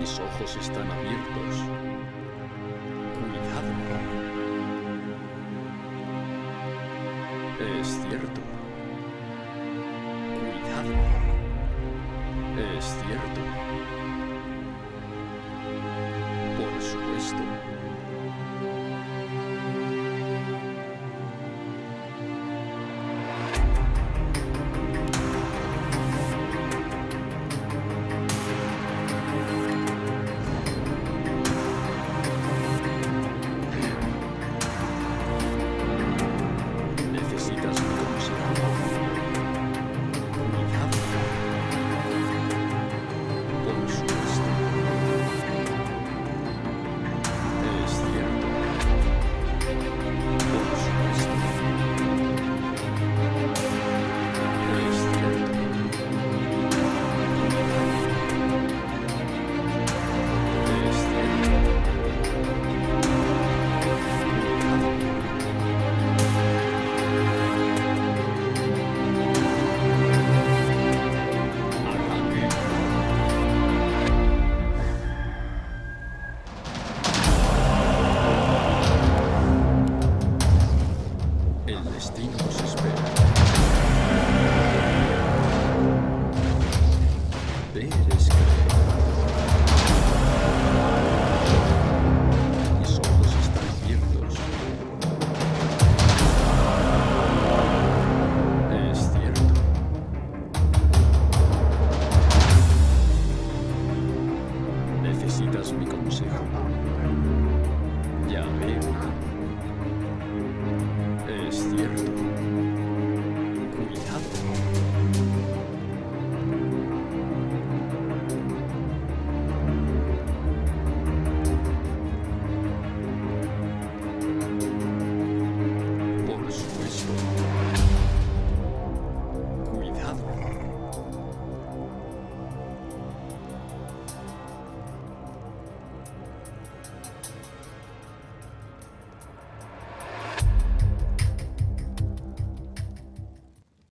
Mis ojos están abiertos. Cuidado. Es cierto. Cuidado. Es cierto. Por supuesto. El destino nos espera.